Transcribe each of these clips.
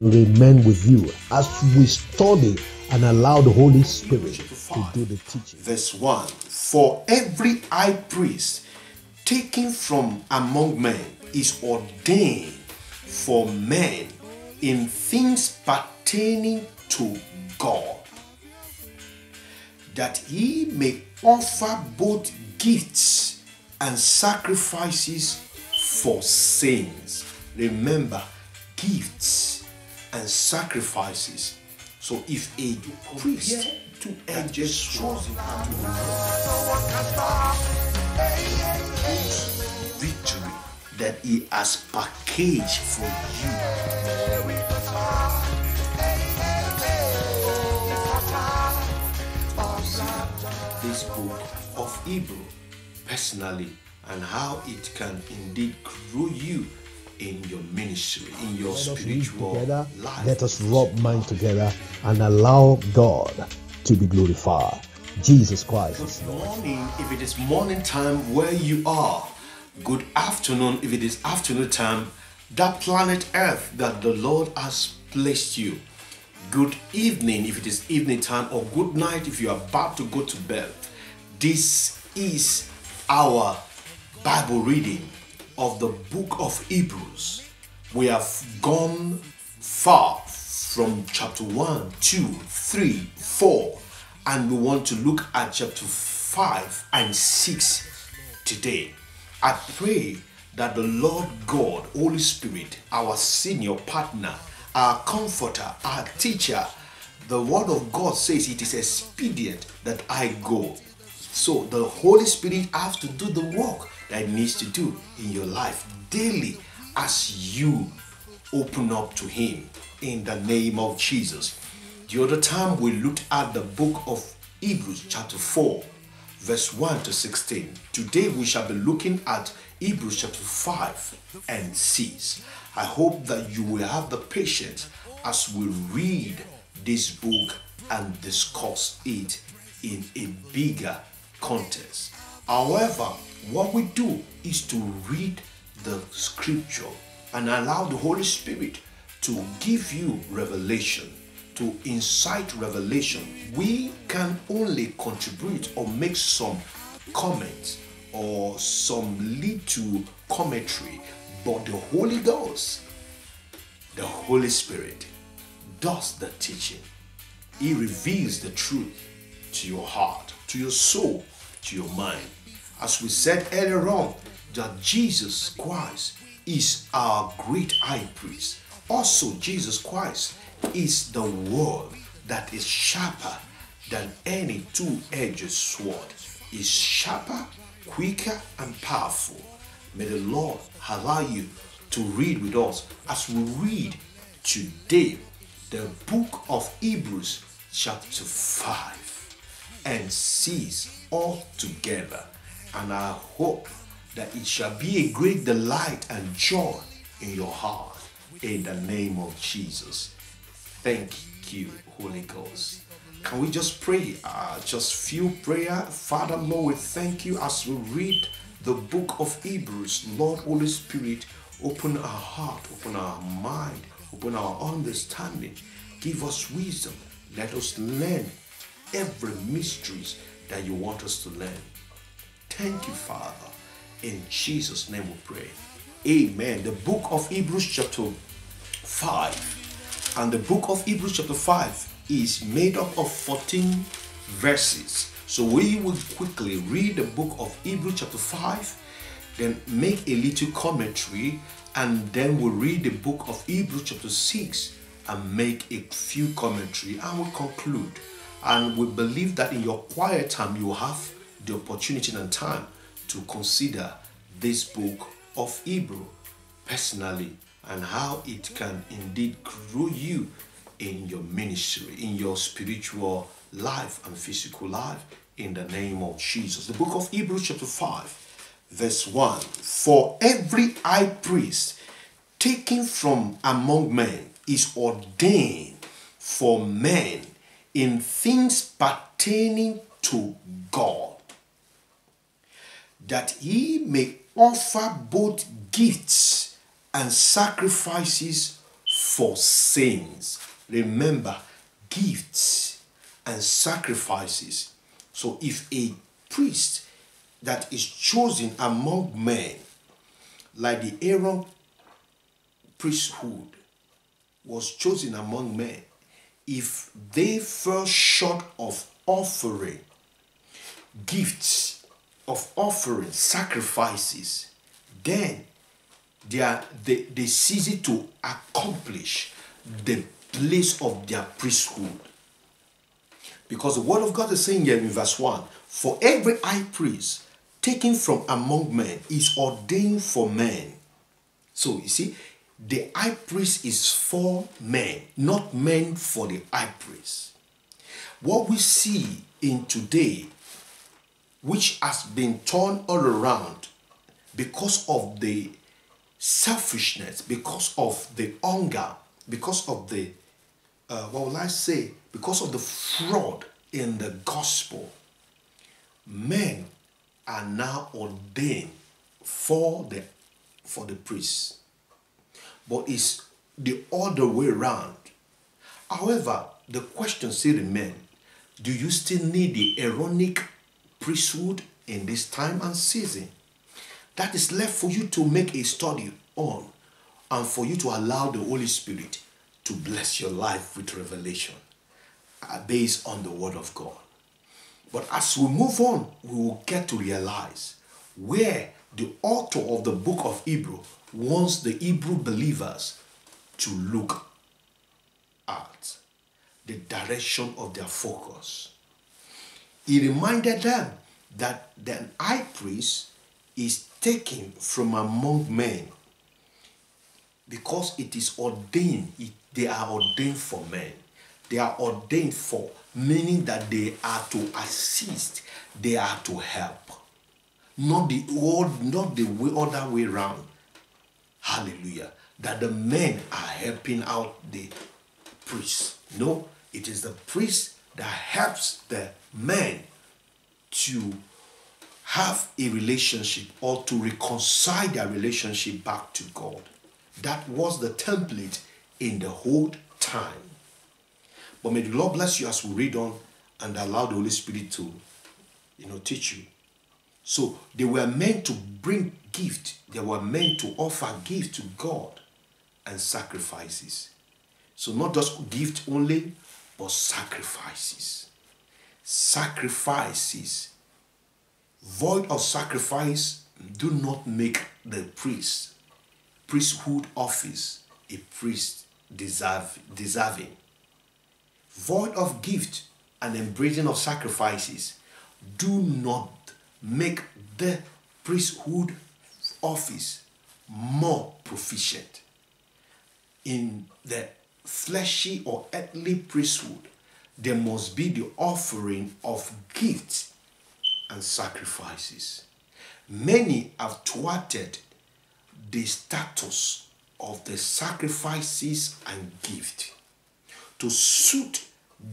remain with you as we study and allow the Holy Spirit to do the teaching. Verse 1 For every high priest taken from among men is ordained for men in things pertaining to God, that he may offer both gifts and sacrifices for sins. Remember, gifts and sacrifices. So if a priest to just chosen victory that he has packaged for you. This book of Hebrew personally and how it can indeed grow you in your ministry, in your Let spiritual together. life. Let us rub minds together and allow God to be glorified. Jesus Christ Good morning if it is morning time where you are. Good afternoon if it is afternoon time. That planet Earth that the Lord has placed you. Good evening if it is evening time, or good night if you are about to go to bed. This is our Bible reading of the book of Hebrews. We have gone far from chapter 1, 2, 3, 4, and we want to look at chapter 5 and 6 today. I pray that the Lord God, Holy Spirit, our senior partner, our comforter, our teacher, the word of God says it is expedient that I go. So the Holy Spirit has to do the work that needs to do in your life daily as you open up to Him in the name of Jesus. The other time we looked at the book of Hebrews, chapter 4, verse 1 to 16. Today we shall be looking at Hebrews chapter 5 and 6. I hope that you will have the patience as we read this book and discuss it in a bigger context. However, what we do is to read the scripture and allow the Holy Spirit to give you revelation, to incite revelation. We can only contribute or make some comments or some little commentary, but the Holy Ghost, the Holy Spirit, does the teaching. He reveals the truth to your heart, to your soul, to your mind. As we said earlier on, that Jesus Christ is our great high priest. Also, Jesus Christ is the word that is sharper than any two-edged sword. Is sharper, quicker, and powerful. May the Lord allow you to read with us as we read today the book of Hebrews, chapter 5 and 6 all together. And I hope that it shall be a great delight and joy in your heart in the name of Jesus. Thank you, Holy Ghost. Can we just pray? Uh, just few prayer. Father, Lord, we thank you as we read the book of Hebrews. Lord, Holy Spirit, open our heart, open our mind, open our understanding. Give us wisdom. Let us learn every mysteries that you want us to learn. Thank you, Father. In Jesus' name we pray. Amen. The book of Hebrews, chapter 5. And the book of Hebrews, chapter 5, is made up of 14 verses. So we will quickly read the book of Hebrews, chapter 5, then make a little commentary, and then we'll read the book of Hebrews, chapter 6, and make a few commentary, and we'll conclude. And we believe that in your quiet time, you have the opportunity and time to consider this book of Hebrew personally and how it can indeed grow you in your ministry, in your spiritual life and physical life in the name of Jesus. The book of Hebrews, chapter 5, verse 1 For every high priest taken from among men is ordained for men in things pertaining to God, that he may offer both gifts and sacrifices for sins. Remember, gifts and sacrifices. So if a priest that is chosen among men, like the Aaron priesthood was chosen among men, if they fell short of offering gifts, of offering sacrifices, then they, are, they, they cease to accomplish the place of their priesthood. Because the word of God is saying here in verse 1 For every high priest taken from among men is ordained for men. So you see, the high priest is for men, not men for the high priest. What we see in today, which has been turned all around because of the selfishness, because of the hunger, because of the, uh, what will I say, because of the fraud in the gospel, men are now ordained for the for the priests. But it's the other way around. However, the question still remains do you still need the Aaronic priesthood in this time and season? That is left for you to make a study on and for you to allow the Holy Spirit to bless your life with revelation uh, based on the Word of God. But as we move on, we will get to realize where the author of the book of Hebrew wants the Hebrew believers to look at the direction of their focus. He reminded them that the high priest is taken from among men because it is ordained, it, they are ordained for men. They are ordained for, meaning that they are to assist, they are to help. Not the old, not the way, other way around. Hallelujah. That the men are helping out the priests. No, it is the priest that helps the men to have a relationship or to reconcile their relationship back to God. That was the template in the whole time. But may the Lord bless you as we read on and allow the Holy Spirit to, you know, teach you. So they were meant to bring gift. They were meant to offer gift to God and sacrifices. So not just gift only, but sacrifices. Sacrifices. Void of sacrifice do not make the priest, priesthood office, a priest deserve, deserving. Void of gift and embracing of sacrifices do not make the priesthood office more proficient. In the fleshy or earthly priesthood, there must be the offering of gifts and sacrifices. Many have thwarted the status of the sacrifices and gift to suit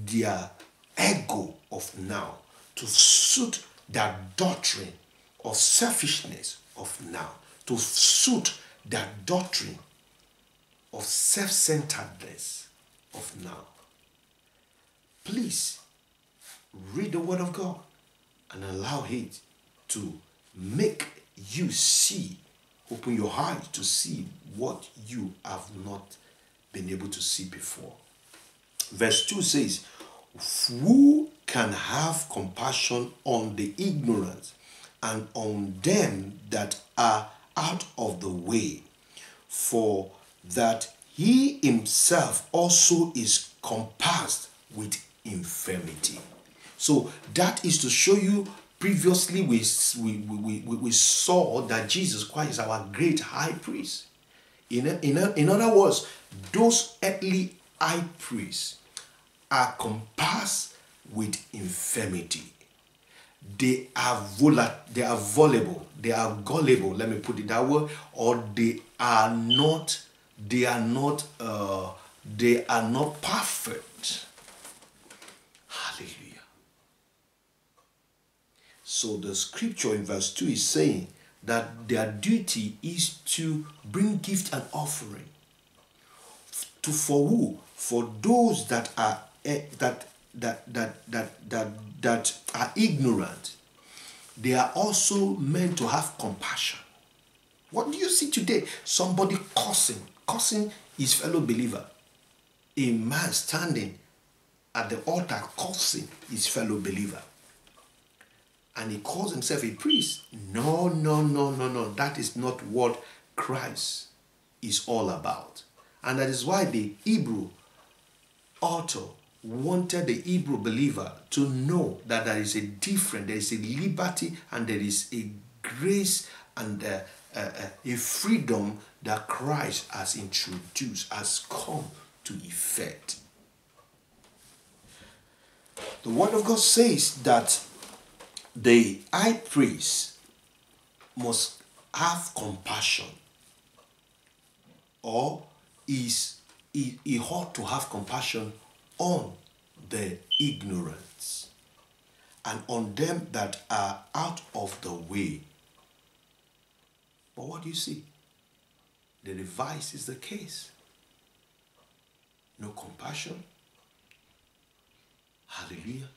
their ego of now, to suit their doctrine of selfishness of now, to suit their doctrine of self centeredness of now. Please read the Word of God and allow it to make you see, open your eyes to see what you have not been able to see before. Verse 2 says, Who can have compassion on the ignorant and on them that are out of the way? For that he himself also is compassed with infirmity. So that is to show you previously we, we, we, we, saw that Jesus Christ is our great high priest. In, in, in other words, those earthly high priests are compassed with infirmity. They are volat, they are vulnerable, they are gullible, let me put it that way, or they are not, they are not, uh, they are not perfect. Hallelujah. So the scripture in verse 2 is saying that their duty is to bring gift and offering To for who? For those that are eh, that that that that that that are ignorant. They are also meant to have compassion. What do you see today? Somebody cursing, cursing his fellow believer. A man standing at the altar cursing his fellow believer. And he calls himself a priest. No, no, no, no, no. That is not what Christ is all about. And that is why the Hebrew author wanted the Hebrew believer to know that there is a difference, there is a liberty, and there is a grace and a, a, a freedom that Christ has introduced, has come to effect. The Word of God says that the high priest must have compassion or is he, he ought to have compassion on the ignorance and on them that are out of the way. But what do you see? The reverse is the case. No compassion. Hallelujah.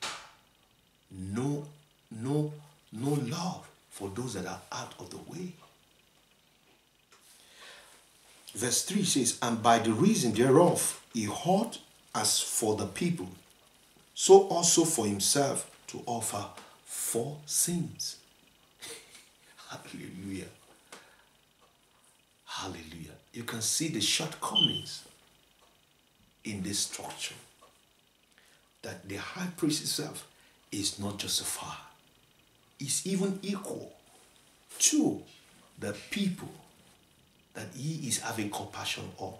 No, no, no love for those that are out of the way. Verse 3 says, And by the reason thereof he ought as for the people, so also for himself to offer for sins. Hallelujah. Hallelujah. You can see the shortcomings in this structure. That the high priest itself is not just justified, is even equal to the people that he is having compassion on.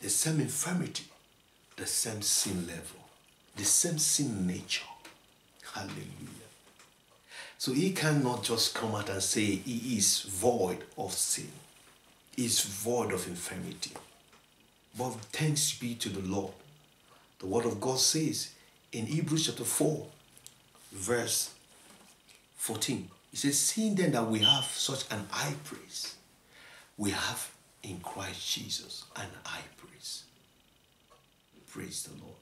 The same infirmity, the same sin level, the same sin nature. Hallelujah. So he cannot just come out and say he is void of sin, is void of infirmity. But thanks be to the Lord. The word of God says in Hebrews chapter 4, verse 14, it says, Seeing then that we have such an high priest, we have in Christ Jesus an high priest. Praise the Lord.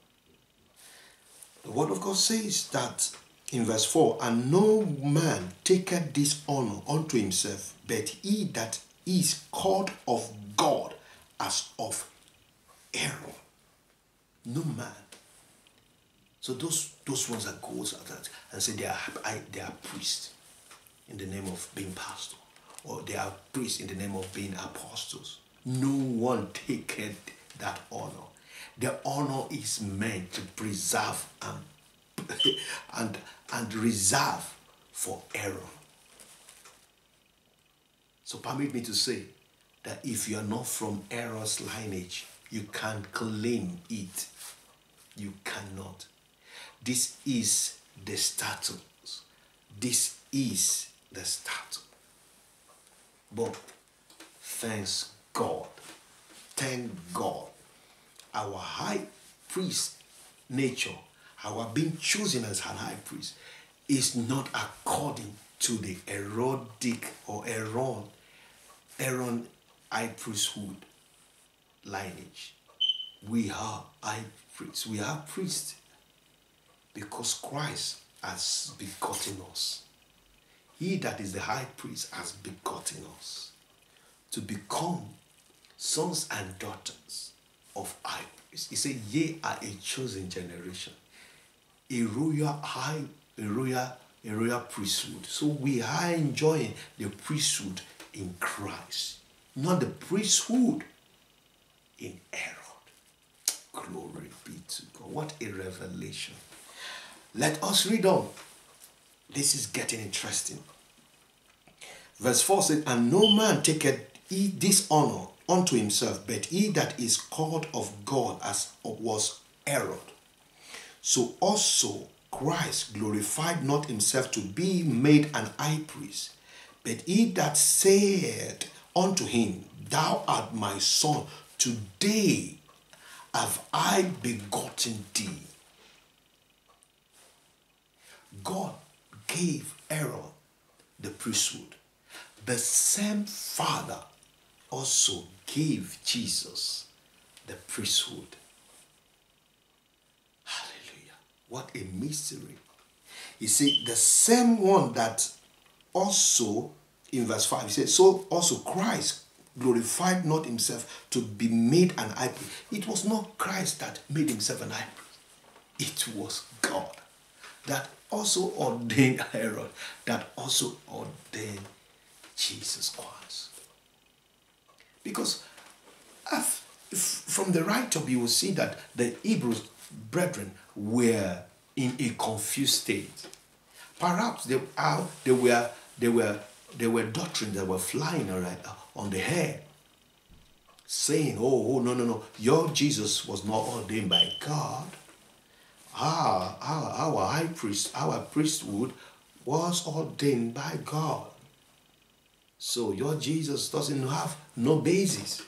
The word of God says that in verse 4 And no man taketh this honor unto himself, but he that is called of God as of Aaron. No man. So those those ones that goes at that and say they are I, they are priests in the name of being pastor, or they are priests in the name of being apostles. No one taketh that honor. The honor is meant to preserve and and and reserve for Aaron. So permit me to say that if you are not from Aaron's lineage, you can't claim it. You cannot. This is the status. This is the status. But thanks God. Thank God. Our high priest nature, our being chosen as an high priest, is not according to the Aaronic or Aaron, Aaron high priesthood lineage. We are high priests. We are priests because Christ has begotten us. He that is the high priest has begotten us to become sons and daughters of high priests. He said, Ye are a chosen generation, a royal high, a royal, a royal priesthood. So we are enjoying the priesthood in Christ, not the priesthood in Aaron. Glory be to God. What a revelation. Let us read on. This is getting interesting. Verse 4 says, And no man taketh this honor unto himself, but he that is called of God as was Aaron. So also Christ glorified not himself to be made an high priest, but he that said unto him, Thou art my son, today have I begotten thee. God gave Aaron the priesthood. The same Father also gave Jesus the priesthood. Hallelujah. What a mystery. You see, the same one that also in verse 5, he said, So also Christ glorified not himself to be made an high priest. It was not Christ that made himself an high priest, it was God that also ordained Aaron, that also ordained Jesus Christ. Because from the right up, you will see that the Hebrew brethren were in a confused state. Perhaps they, they were they were they were doctrines that were flying around uh, on the air, saying, "Oh, oh, no, no, no! Your Jesus was not ordained by God. Our, our, our high priest, our priesthood, was ordained by God. So your Jesus doesn't have no basis."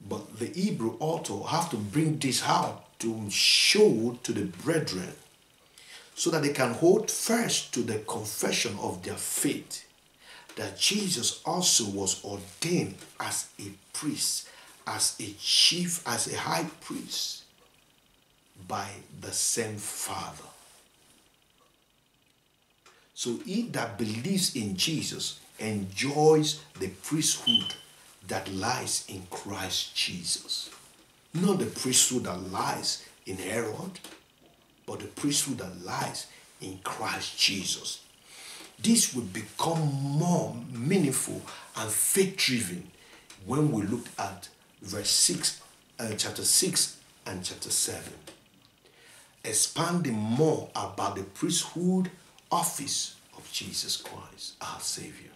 But the Hebrew author have to bring this out to show to the brethren so that they can hold fast to the confession of their faith that Jesus also was ordained as a priest, as a chief, as a high priest by the same Father. So he that believes in Jesus enjoys the priesthood that lies in Christ Jesus. Not the priesthood that lies in Aaron, but the priesthood that lies in Christ Jesus. This will become more meaningful and faith driven when we look at verse 6, uh, chapter 6 and chapter 7. Expanding more about the priesthood office of Jesus Christ, our Savior.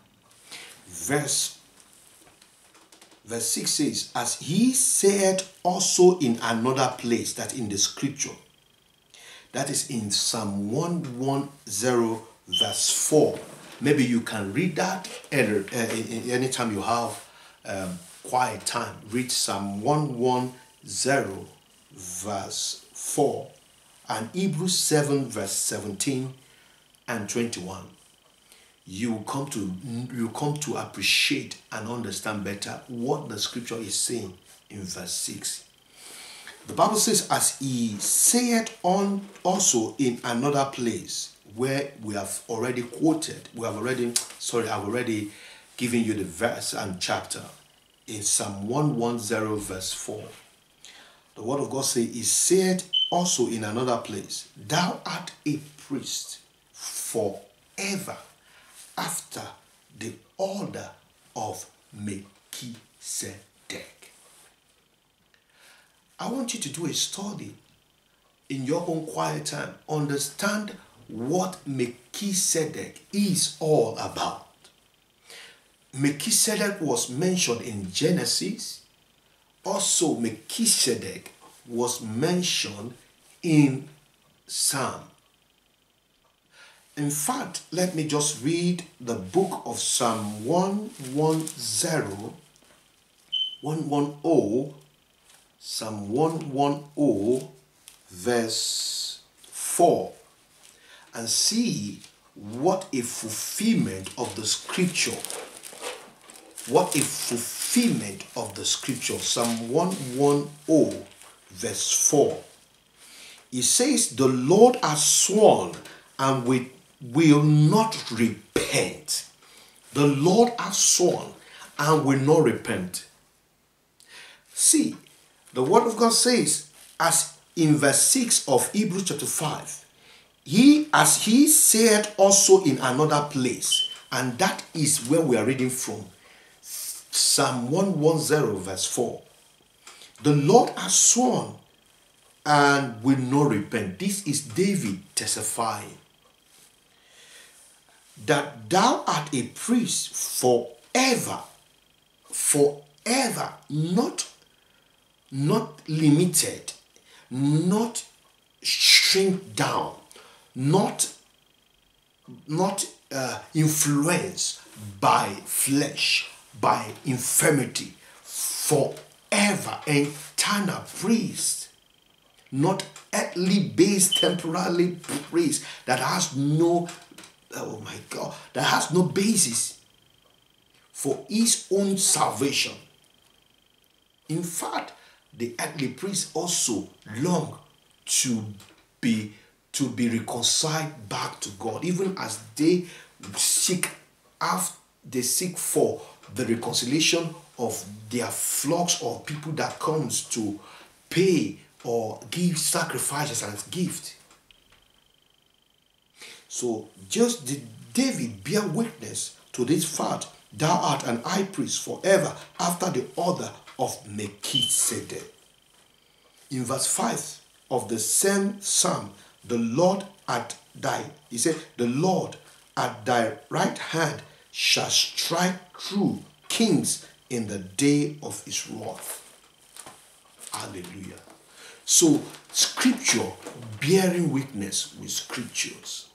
Verse verse 6 says, As he said also in another place, that in the scripture, that is in Psalm 110, verse 4. Maybe you can read that uh, anytime you have um, quiet time. Read Psalm 110, verse 4, and Hebrews 7, verse 17 and 21 you come to you come to appreciate and understand better what the scripture is saying in verse 6 the bible says as he said on also in another place where we have already quoted we have already sorry i've already given you the verse and chapter in psalm 110 verse 4 the word of god says he said also in another place thou art a priest forever after the order of Melchizedek. I want you to do a study in your own quiet time. Understand what Melchizedek is all about. Melchizedek was mentioned in Genesis. Also, Melchizedek was mentioned in Psalm in fact, let me just read the book of Psalm 110, 110, Psalm 110, verse 4, and see what a fulfillment of the scripture. What a fulfillment of the scripture. Psalm 110, verse 4. It says, The Lord has sworn and we will not repent. The Lord has sworn and will not repent. See, the word of God says, as in verse 6 of Hebrews chapter 5, he as he said also in another place, and that is where we are reading from. Psalm 110, verse 4. The Lord has sworn and will not repent. This is David testifying that thou art a priest forever, forever, not, not limited, not shrink down, not, not uh, influenced by flesh, by infirmity, forever, eternal priest, not earthly based, temporarily priest that has no oh my God, that has no basis for his own salvation. In fact, the earthly priests also long to be to be reconciled back to God, even as they seek after they seek for the reconciliation of their flocks or people that comes to pay or give sacrifices and gift. So just did David bear witness to this fact, thou art an high priest forever after the order of Melchizedek. In verse 5 of the same psalm, the Lord at thy, he said, the Lord at thy right hand shall strike through kings in the day of his wrath. Hallelujah. So, scripture bearing witness with scriptures.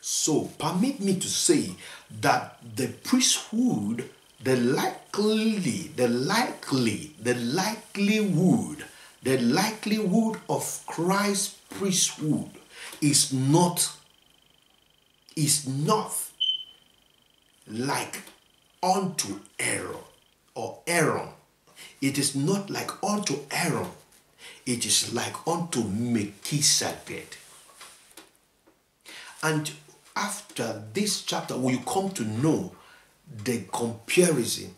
So, permit me to say that the priesthood, the likely, the likely, the likelihood, the likelihood of Christ's priesthood is not is not like unto Aaron or Aaron. It is not like unto Aaron. It is like unto Melchizedek. And after this chapter, we come to know the comparison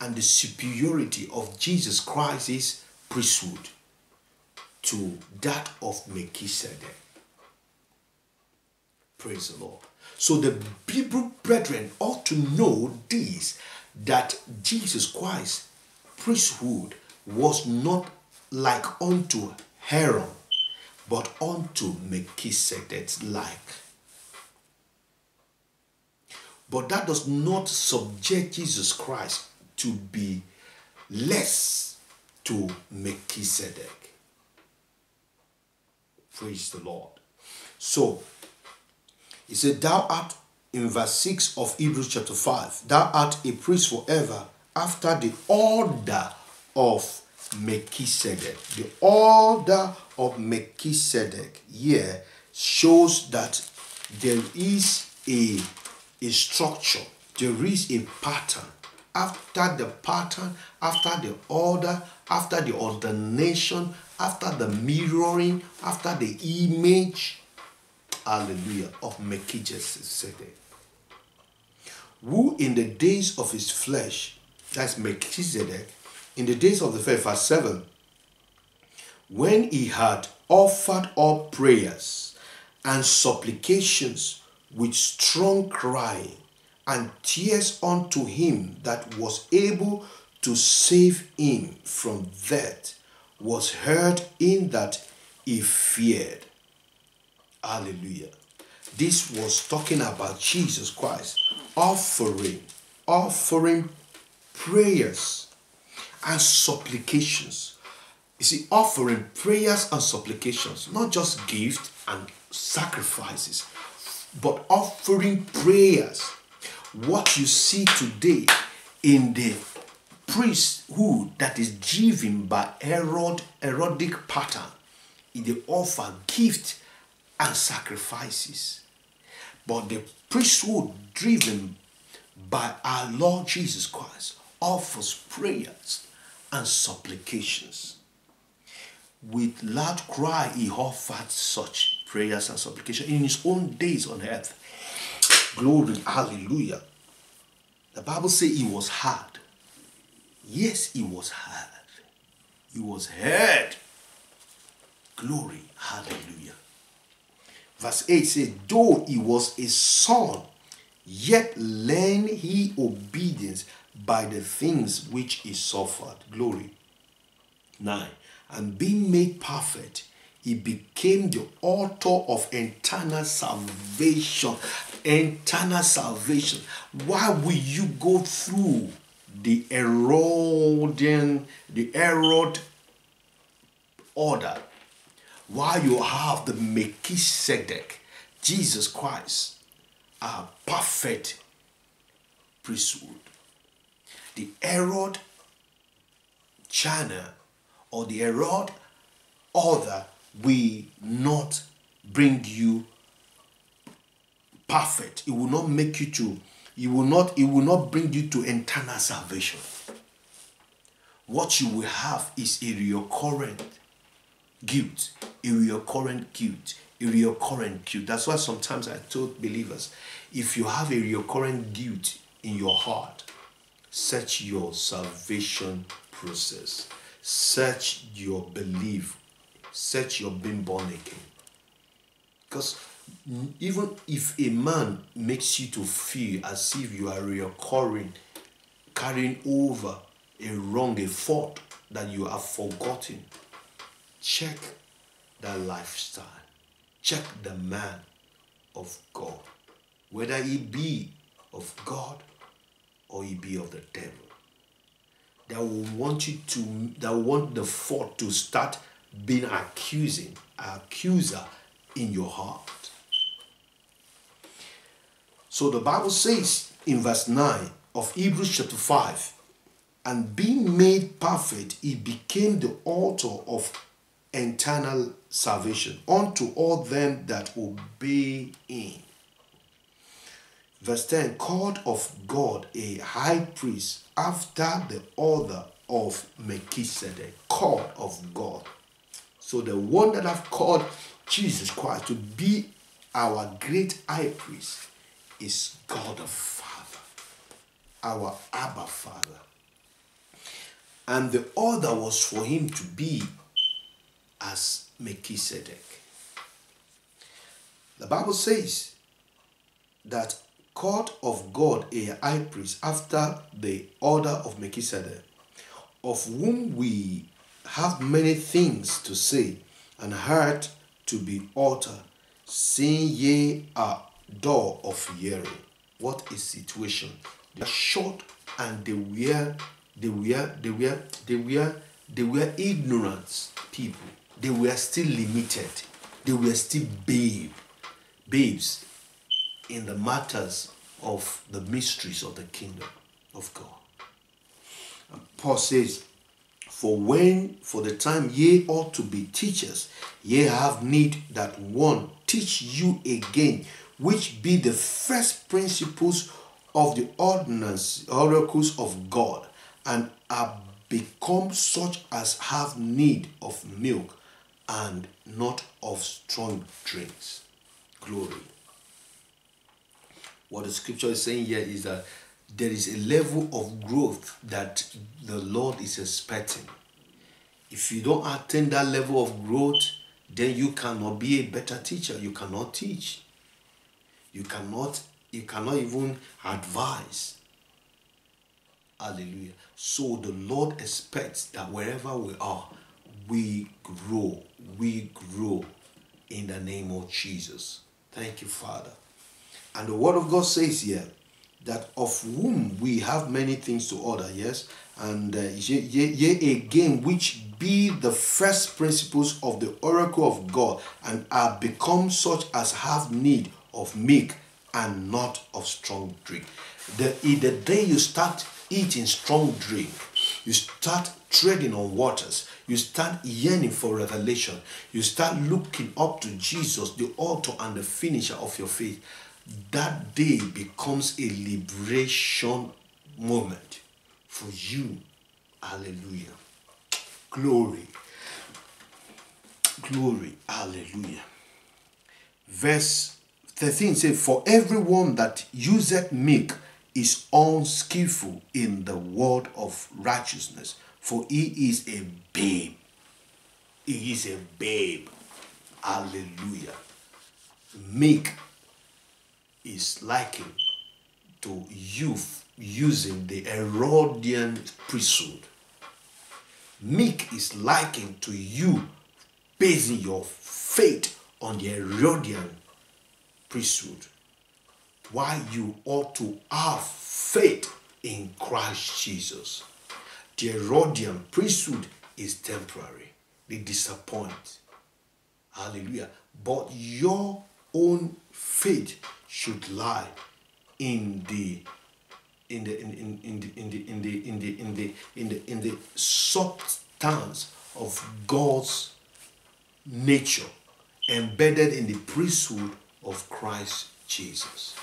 and the superiority of Jesus Christ's priesthood to that of Melchizedek. Praise the Lord. So the Hebrew brethren ought to know this that Jesus Christ's priesthood was not like unto Aaron, but unto Melchizedek's like. But that does not subject Jesus Christ to be less to Melchizedek. Praise the Lord. So, he said, Thou art, in verse 6 of Hebrews chapter 5, thou art a priest forever after the order of Melchizedek. The order of Melchizedek here shows that there is a, a structure, there is a pattern. After the pattern, after the order, after the ordination, after the mirroring, after the image, hallelujah, of Melchizedek, who in the days of his flesh, that's Melchizedek, in the days of the flesh, verse 7, when he had offered up prayers and supplications with strong crying and tears unto him that was able to save him from death, was heard in that he feared. Hallelujah. This was talking about Jesus Christ offering, offering prayers and supplications. You see, offering prayers and supplications, not just gifts and sacrifices, but offering prayers. What you see today in the priesthood that is driven by Herod, Herodic pattern, in the offer gift and sacrifices. But the priesthood driven by our Lord Jesus Christ offers prayers and supplications. With loud cry, he offered such prayers and supplication in his own days on earth. Glory, hallelujah. The Bible says he was hard. Yes, he was hard. He was heard. Glory, hallelujah. Verse 8 says, Though he was a son, yet learned he obedience by the things which he suffered. Glory. 9. And being made perfect, he became the author of eternal salvation. Eternal salvation. Why will you go through the Herodian, the Herod order? While you have the Melchizedek, Jesus Christ, a perfect priesthood. The Herod channel or the Herod order will not bring you perfect. It will not make you to, it will not it will not bring you to eternal salvation. What you will have is a recurrent guilt, a recurrent guilt, a recurrent guilt. That's why sometimes I told believers, if you have a recurrent guilt in your heart, search your salvation process, search your belief, search your being born again. Because even if a man makes you to feel as if you are recurring, carrying over a wrong, a fault that you have forgotten, check that lifestyle. Check the man of God, whether he be of God or he be of the devil. That will want you to, that want the fault to start being accusing, accuser in your heart. So the Bible says in verse 9 of Hebrews chapter 5 and being made perfect, he became the author of eternal salvation unto all them that obey him. Verse 10 called of God a high priest after the order of Melchizedek, called of God. So the one that I've called Jesus Christ to be our great high priest is God the Father, our Abba Father. And the order was for him to be as Melchizedek. The Bible says that court of God a high priest after the order of Melchizedek, of whom we have many things to say and heart to be altered, seeing ye are door of hearing. What is situation? They are short and they were they were they were they were they were ignorant people. They were still limited. They were still babe, babes in the matters of the mysteries of the kingdom of God. And Paul says, For when for the time ye ought to be teachers, ye have need that one teach you again which be the first principles of the ordinance, oracles of God, and are become such as have need of milk and not of strong drinks. Glory. What the scripture is saying here is that there is a level of growth that the Lord is expecting. If you don't attain that level of growth, then you cannot be a better teacher. You cannot teach. You cannot, you cannot even advise. Hallelujah. So the Lord expects that wherever we are, we grow. We grow in the name of Jesus. Thank you, Father. And the word of God says here that of whom we have many things to order, yes, and uh, ye, ye, ye again, which be the first principles of the oracle of God, and are become such as have need of milk and not of strong drink. The, the day you start eating strong drink, you start treading on waters, you start yearning for revelation, you start looking up to Jesus, the author and the finisher of your faith, that day becomes a liberation moment for you. Hallelujah. Glory. Glory. Hallelujah. Verse 13 says, For everyone that useth milk is unskillful in the word of righteousness, for he is a babe. He is a babe. Hallelujah. Milk is likened to youth using the Herodian priesthood. Meek is likened to you basing your faith on the Herodian priesthood. Why you ought to have faith in Christ Jesus. The Herodian priesthood is temporary, they disappoint. Hallelujah. But your own faith should lie in the in the in, in, in the in the in the in the in the in the in the substance of God's nature embedded in the priesthood of Christ Jesus.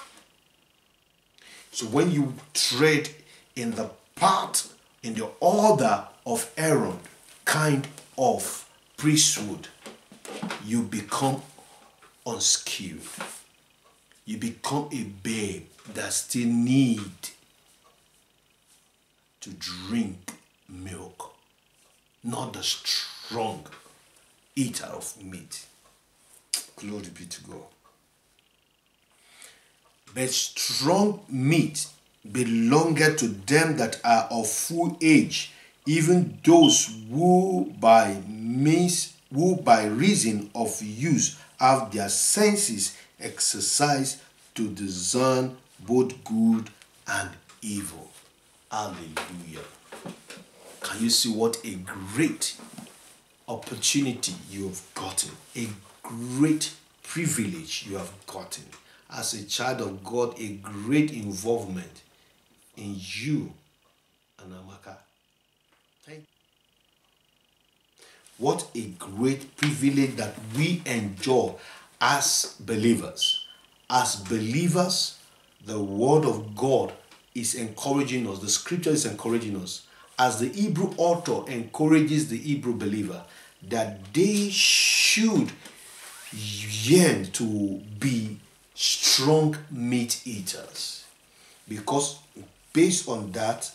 So when you tread in the path, in the order of Aaron, kind of priesthood, you become unskilled. You become a babe that still need to drink milk, not the strong eater of meat. Glory be to God. But strong meat belongeth to them that are of full age, even those who by means who by reason of use have their senses exercised to discern both good and evil. Hallelujah. Can you see what a great opportunity you have gotten? A great privilege you have gotten. As a child of God, a great involvement in you and Amaka. Thank what a great privilege that we enjoy as believers. As believers, the Word of God is encouraging us, the Scripture is encouraging us, as the Hebrew author encourages the Hebrew believer, that they should yearn to be strong meat eaters. Because based on that,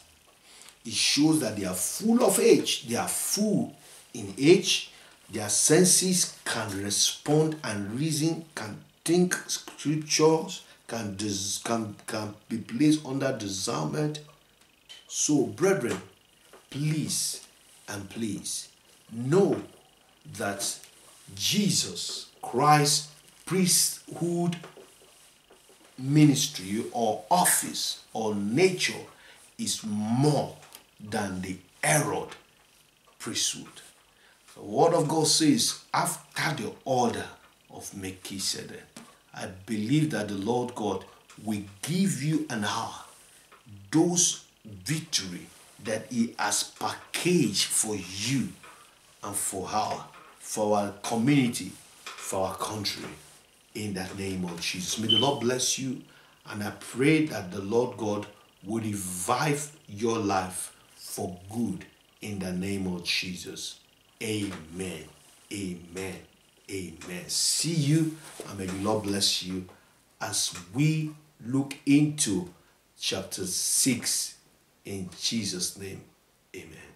it shows that they are full of age, they are full in age, their senses can respond and reason, can think scriptures, can, dis- can, can be placed under discernment. So, brethren, please and please know that Jesus Christ priesthood ministry or office or nature is more than the Aaronic priesthood. The word of God says, after the order of Melchizedek, I believe that the Lord God will give you and I those victory that He has packaged for you and for our, for our community, for our country. In the name of Jesus. May the Lord bless you. And I pray that the Lord God will revive your life for good in the name of Jesus. Amen. Amen. Amen. See you and may the Lord bless you as we look into chapter 6 in Jesus' name. Amen.